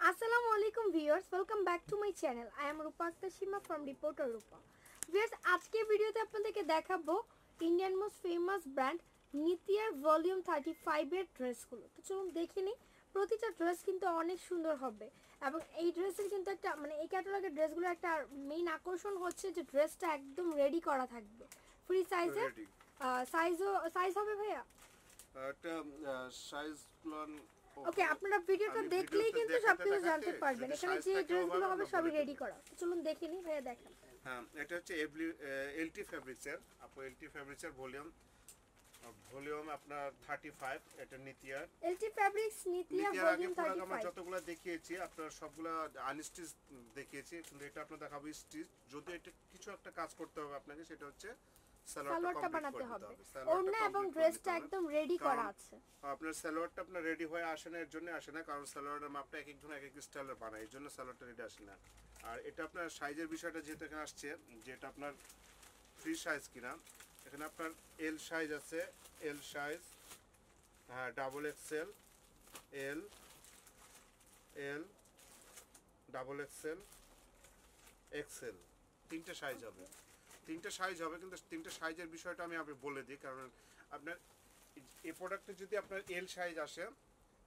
Assalamu আলাইকুম viewers, welcome back to my channel. I am Rupa Akhtar Shima from Reporter Rupa. Viewers, আজকে ভিডিওতে আপনাদেরকে দেখাবো Indian most famous brand নিতিয়ার volume thirty ফাইভের ড্রেসগুলো তো চলুন দেখে নিই প্রতিটা ড্রেস কিন্তু অনেক সুন্দর হবে এবং এই ড্রেসের কিন্তু একটা মানে এই ক্যাটালগের ড্রেসগুলোর একটা মেইন আকর্ষণ হচ্ছে যে ড্রেসটা একদম রেডি করা থাকবে ফ্রি Ready. সাইজও সাইজ হবে ভাইয়া একটা সাইজ প্ল্যান ওকে আপনারা ভিডিওটা দেখলেই কিন্তু সবকিছু জানতে পারবেন। এখানে যে ড্রেসগুলো হবে সবই রেডি করা। চলুন দেখে নিই ভাইয়া দেখেন। হ্যাঁ এটা হচ্ছে এলটি ফ্যাব্রিক্সের আপু এলটি ফ্যাব্রিক্সের ভলিউম ভলিউম আপনার থার্টি ফাইভ এটা নিতিয়ার LT fabrics Nitiya volume product আমরা যতগুলো দেখিয়েছি আপনার সবগুলো আনস্টিচ দেখিয়েছি কিন্তু এটা আপনার দেখাবো স্টিচ যদি এটা কিছু একটা কাজ করতে হবে আপনাকে সেটা হচ্ছে সালোয়ারটা বানাতে হবে। ওড়না এবং ড্রেসটা একদম রেডি করা আছে। আপনার সালোয়ারটা আপনার রেডি হয়ে আসে না এর জন্য আসে না কারণ সালোয়ারের মাপটা এক একজন এক এক স্টাইলের বানায় এর জন্য সালোয়ারটা রেডি আসে না। আর এটা আপনার সাইজের বিষয়টা যেহেতু এখানে আসছে যেটা আপনার ফ্রি সাইজ কিনা এখানে আপনার এল সাইজ আছে এল সাইজ হ্যাঁ double XL L L double XL XL তিনটে সাইজ হবে। তিনটে সাইজ হবে কিন্তু তিনটে সাইজের বিষয়টা আমি আপনি বলে দিই কারণ আপনার এই প্রোডাক্টে যদি আপনার এল সাইজ আসে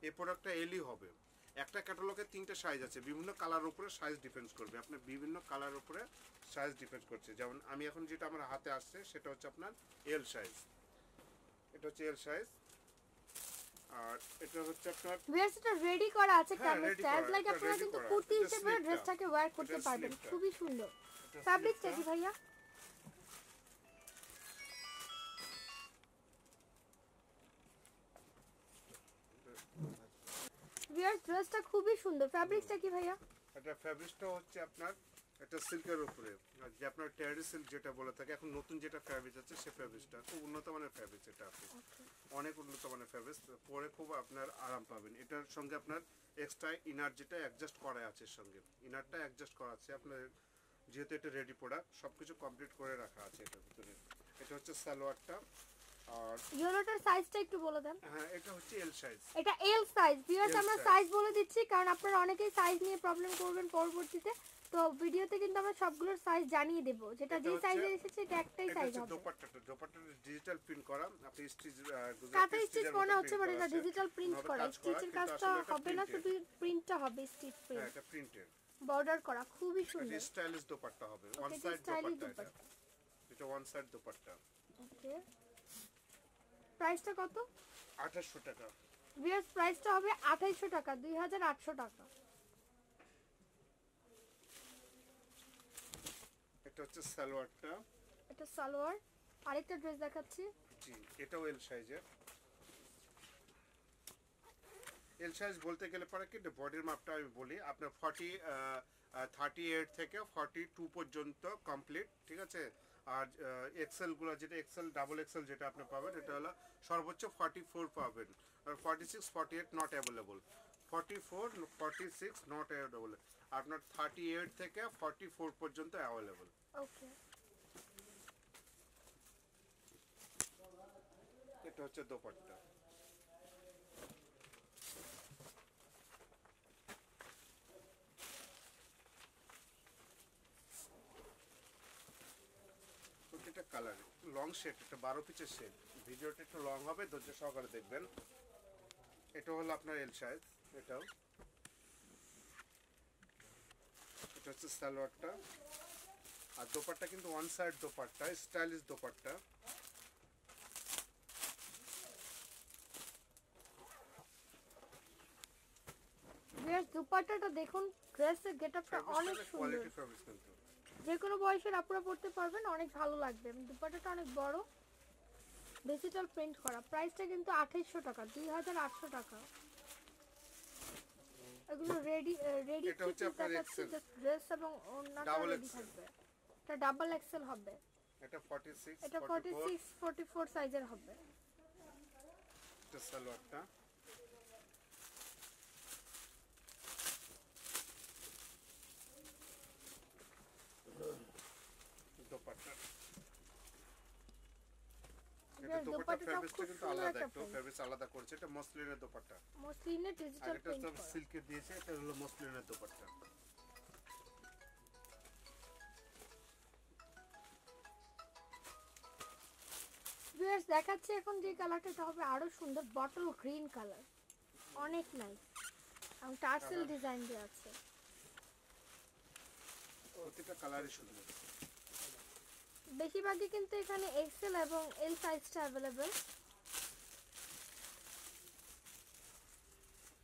এই প্রোডাক্টটা এলই হবে। একটা ক্যাটালগে তিনটে সাইজ আছে বিভিন্ন কালার উপরে সাইজ ডিপেন্ড করবে। আপনার বিভিন্ন কালার উপরে সাইজ ডিপেন্ড করছে। যেমন আমি এখন যেটা আমার হাতে আসছে সেটা হচ্ছে আপনার এল সাইজ এটা হচ্ছে এল সাইজ আর এটা হচ্ছে আপনার এটা রেডি করা আছে কেমন স্টাইল লাইক আপনারা কিন্তু কুর্তি হিসেবে ড্রেসটাকে ওয়্যার করতে পারবেন। খুবই সুন্দর। ফ্যাব্রিকটা কি ভাইয়া? ড্রেসটা খুবই সুন্দর। ফ্যাব্রিকটা কি ভাইয়া? এটা ফ্যাব্রিকটা হচ্ছে আপনার এটা সিল্কের উপরে। যে আপনার টেরি সিল্ক যেটা বলে থাকে এখন নতুন যেটা ফ্যাব্রিক আছে সে ফ্যাব্রিকটা খুব উন্নত মানের ফ্যাব্রিক এটা আপনি অনেক উন্নত মানের ফ্যাব্রিক পরে খুব আপনার আরাম পাবেন। এটার সঙ্গে আপনার এক্সট্রা ইনার যেটা অ্যাডজাস্ট করা আছে সঙ্গে। ইনারটা অ্যাডজাস্ট করা আছে আপনার যেহেতু এটা রেডি প্রোডাক্ট সব কিছু কমপ্লিট করে রাখা আছে এটার ভিতরে। এটা হচ্ছে সালোয়ারটা। আর ইয়েলোটার সাইজটা একটু বলে দেন। হ্যাঁ এটা হচ্ছে এল সাইজ এটা এল সাইজ ভিউয়ার্স আমরা সাইজ বলে দিচ্ছি কারণ আপনারা অনেকেই সাইজ নিয়ে প্রবলেম করবেন পরবর্তীতে। তো ভিডিওতে কিন্তু আমরা সবগুলোর সাইজ জানিয়ে দেব। যেটা যে হচ্ছে- সাইজে এসেছে এটা একটাই সাইজ হবে। দোপাট্টাটা। দোপাট্টাটা ডিজিটাল প্রিন্ট করা। আপনি স্টিচ কাঁথা স্টিচ হচ্ছে বাট এটা ডিজিটাল প্রিন্ট করা। স্টিচের কাজটা হবে না শুধু প্রিন্টটা হবে স্টিচ হ্যাঁ প্রিন্ট এটা প্রিন্টেড বর্ডার করা খুবই সুন্দর। স্টাইলিশ দোপাট্টা হবে। ওয়ান সাইড দোপাট্টা এটা। One side dupatta. ওকে প্রাইসটা কত? 2800 টাকা। ভিউয়ার্স প্রাইসটা হবে 2800 টাকা 2800 টাকা। এটা হচ্ছে সালোয়ারটা। এটা সালোয়ার আরেকটা ড্রেস দেখাচ্ছি। জি এটাও এল সাইজের এল সাইজ বলতে গেলে পরে কি বডির মাপটা আমি বলি। আপনার ফর্টি থার্টি এইট থেকে ফর্টি টু পর্যন্ত কমপ্লিট ঠিক আছে? আর এক্সেলগুলো যেটা এক্সেল ডাবল এক্সেল যেটা আপনি পাবেন এটা হলো সর্বোচ্চ ফর্টি ফোর পাবেন। আর forty six forty eight not available forty four forty six not available আপনার থার্টি এইট থেকে ফর্টি ফোর পর্যন্ত অ্যাভেলেবল এটা হচ্ছে দোপাট্টা। প্রতিটা কালার লং শেড এটা বারো পিচের শেড ভিডিওটা একটু লং হবে ধৈর্য সহকারে দেখবেন। এটা হলো আপনার এল সাইজ এটাও। এটা হচ্ছে সালোয়ারটা। আর দোপাট্টা কিন্তু one side dupatta stylish dupatta. Viewers দুপাট্টাটা দেখুন ড্রেসের গেটআপটা অনেক সুন্দর। কোয়ালিটি ফেব্রিক্স কিন্তু। যে কোনো বয়সের আপনারা পড়তে পারবেন অনেক ভালো লাগবে। এবং দুপাট্টাটা অনেক বড়। ডিজিটাল প্রিন্ট করা। প্রাইসটা কিন্তু আঠাইশশো টাকা দুই হাজার আটশো টাকা। এগুলো রেডি রেডি ড্রেস এবং অন্যটা রেডি থাকবে। এটা ডাবল এক্সেল হবে। এটা 46 এটা 44 46 44 সাইজের হবে। এটা সালোয়ারটা দোপাট্টা এটা Yes, দোপাট্টা দোপাট্টাটাও ফেব্রিক্সটা খুব কিন্তু আলাদা একটু print। আলাদা করছে এটা মসলিনের দোপাট্টা। মসলিনের ডিজিটাল আগেরটা প্রিন্ট সব সিল্কের দিয়েছে এটা হলো মসলিনের দোপাট্টা। ভিউয়ার্স দেখাচ্ছে এখন যে কালারটা এটা হবে আরও সুন্দর বটল গ্রিন কালার অনেক নাইস এবং টার্সেল। ডিজাইন দেওয়া আছে। প্রতিটা কালারই সুন্দর। বেশিরভাগই কিন্তু এখানে এক্সেল এবং এল সাইজটা অ্যাভেলেবেল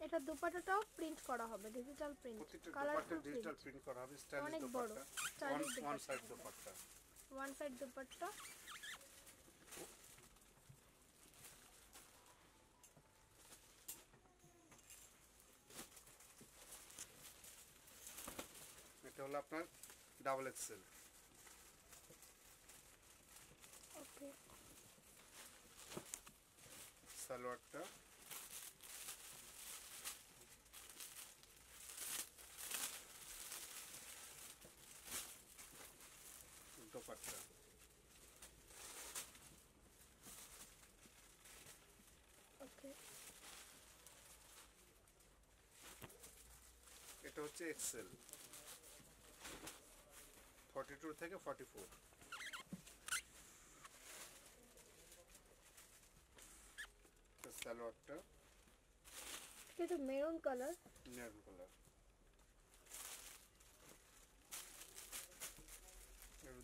এটা দুপাটাটাও প্রিন্ট করা হবে digital print colourful digital print করা হবে স্টাইলিশ অনেক বড়, stylish one side dupatta. One side dupatta. এটা হলো আপনার ডাবল এক্সেল ওকে সালোয়ারটা দোপাট্টা ওকে এটা হচ্ছে এক্সেল ফর্টি টু থেকে ফর্টি ফোর সালোয়ারটা। এটা মেরুন কালার। Maroon colour.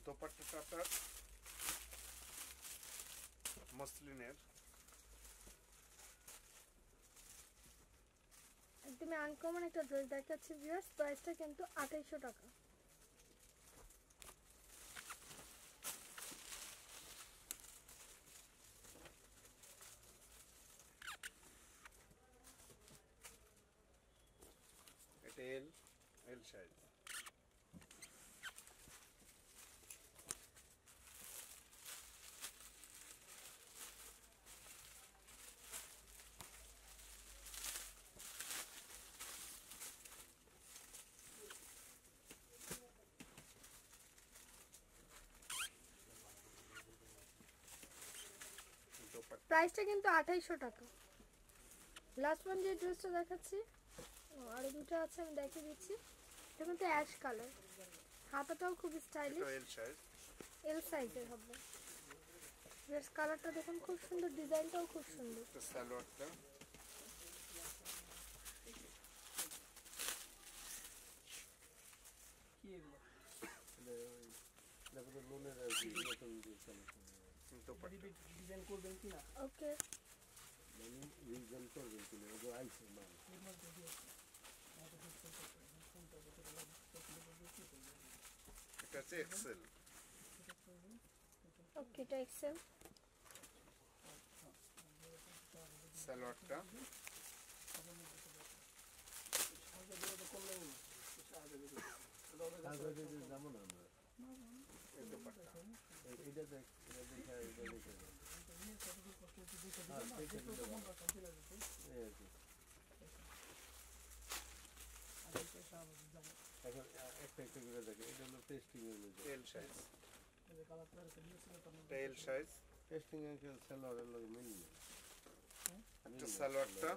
দোপাট্টাটা আপনার মসলিনের। একদমই আনকমন একটা ড্রেস দেখাচ্ছি ভিউয়ার্স প্রাইসটা কিন্তু আঠাইশশো টাকা। সাইজ প্রাইসটা কিন্তু আঠাইশো টাকা। লাস্ট ওয়ান যে ড্রেসটা দেখাচ্ছি আরও দুটো আছে, আমি দেখিয়ে দিচ্ছি। এটা কিন্তু অ্যাশ কালার হাতাটাও খুব স্টাইলিশ এল সাইজ এল সাইজের হবে। ড্রেস কালারটা দেখুন খুব সুন্দর। ডিজাইনটাও খুব সুন্দর। সালোয়ারটা। দোপাট্টা। ডিজাইন করবেন কিনা? ওকে এটা হচ্ছে এক্সেল ওকে এটা এক্সেল সালোয়ারটা এই দোপাট্টা এখন একটা একটা করে দেখে এটা হলো টেস্টিং এর মধ্যে এল সাইজ এটা এল সাইজ টেস্টিং এর সেলর এর লগে মিল নেই এটা সালোয়ারটা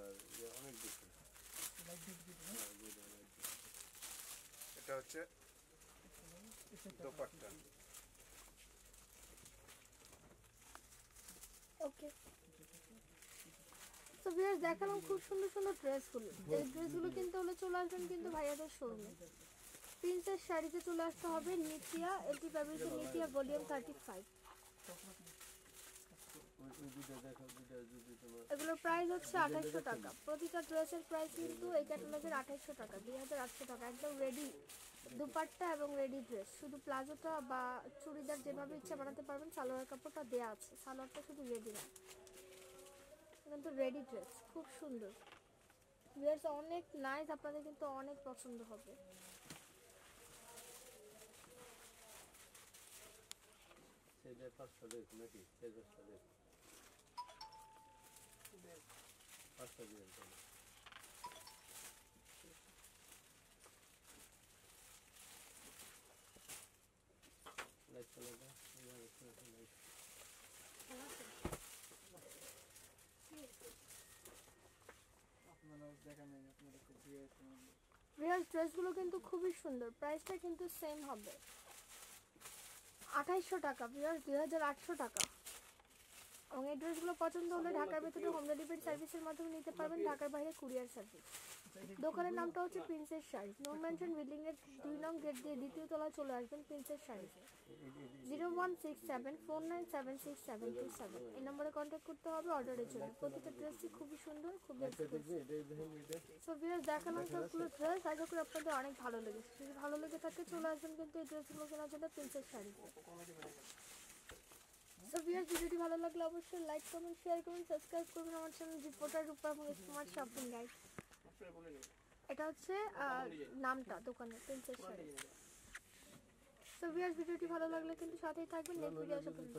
অনেক বেশি এটা হচ্ছে দোপাট্টা ওকে তো ভিউয়ার্স দেখালাম খুব সুন্দর সুন্দর ড্রেসগুলো এই ড্রেসগুলো কিন্তু হলে চলে আসবেন কিন্তু ভাইয়াদের শোরুমে প্রিন্সেস শাড়িতে চলে আসতে হবে নিতিয়া এলটি ফ্যাব্রিক্সের নিতিয়া ভলিউম থার্টি ফাইভ এগুলোর প্রাইস হচ্ছে আঠাইশশো টাকা। প্রতিটা ড্রেসের প্রাইস কিন্তু এই ক্যাটালগের আঠাইশশো টাকা, দুই হাজার আটশো টাকা। একদম রেডি দুপাট্টা এবং রেডি ড্রেস শুধু প্লাজোটা বা চুড়িদার যেভাবে ইচ্ছা বানাতে পারবেন, সালোয়ার কাপড়টা দেওয়া আছে। সালোয়ারটা শুধু রেডি না। কিন্তু রেডি ড্রেস খুব সুন্দর। ড্রেস অনেক নাইস আপনাদের কিন্তু অনেক পছন্দ হবে। Serbest nabi, serbest tabi. Pasta diyelim sana. Like sana da, bunlar üstüne sana iş. Real ড্রেসগুলো কিন্তু খুবই সুন্দর প্রাইসটা কিন্তু সেম হবে আঠাইশশো টাকা বিয়ার দুই হাজার আটশো টাকা। এই ড্রেসগুলো পছন্দ হলে ঢাকার ভেতরে হোম ডেলিভারি সার্ভিসের মাধ্যমে নিতে পারবেন, ঢাকার বাইরে কুরিয়ার সার্ভিস দোকানের নামটা হচ্ছে princess sari. No mansion building এর দুই নং গেট দিয়ে দ্বিতীয় তলায় চলে আসবেন প্রিন্সেস শাড়িতে zero one six seven four nine seven six seven two seven এই নম্বরে কন্ট্যাক্ট করতে হবে অর্ডারের জন্য। প্রতিটা ড্রেসই খুবই সুন্দর, খুবই সো ভিউয়ার্স দেখালাম সবগুলো ড্রেস আশা করি আপনাদের অনেক ভালো লেগেছে। যদি ভালো লেগে থাকে, চলে আসবেন কিন্তু এই ড্রেসগুলো কেনার জন্য প্রিন্সেস শাড়িতে। সো ভিউয়ার্স ভিডিওটি ভালো লাগলে অবশ্যই লাইক করবেন শেয়ার করুন সাবস্ক্রাইব করুন আমার চ্যানেল রিপোর্টার রূপা এবং স্মার্ট শপিং গাইড এটা হচ্ছে নামটা, দোকানের প্রিন্সেস শাড়ি সো ভিউয়ার্স ভিডিওটি ভালো লাগলে কিন্তু সাথেই থাকবেন নেক্সট ভিডিও আসা পর্যন্ত।